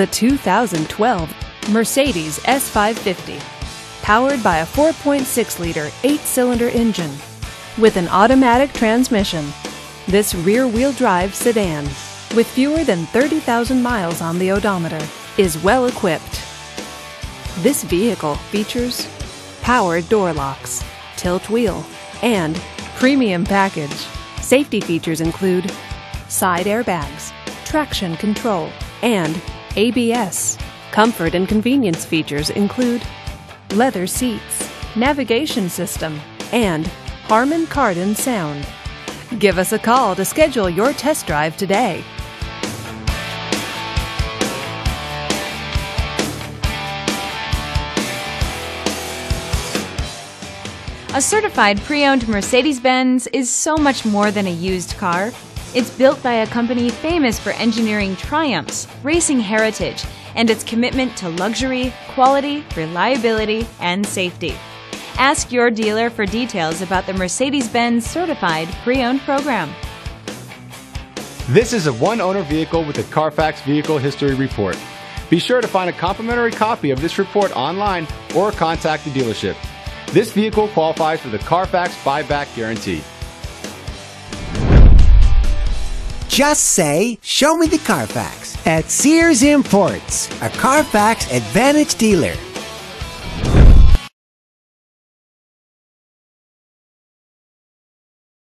the 2012 Mercedes S550. Powered by a 4.6 liter, 8 cylinder engine. With an automatic transmission, this rear wheel drive sedan, with fewer than 30,000 miles on the odometer, is well equipped. This vehicle features power door locks, tilt wheel, and premium package. Safety features include side airbags, traction control, and ABS. Comfort and convenience features include leather seats, navigation system, and Harman Kardon sound. Give us a call to schedule your test drive today. A certified pre owned Mercedes Benz is so much more than a used car. It's built by a company famous for engineering triumphs, racing heritage, and its commitment to luxury, quality, reliability, and safety. Ask your dealer for details about the Mercedes Benz Certified Pre Owned program. This is a one owner vehicle with a Carfax Vehicle History Report. Be sure to find a complimentary copy of this report online or contact the dealership. This vehicle qualifies for the Carfax buyback guarantee. Just say, show me the Carfax at Sears Imports, a Carfax Advantage dealer.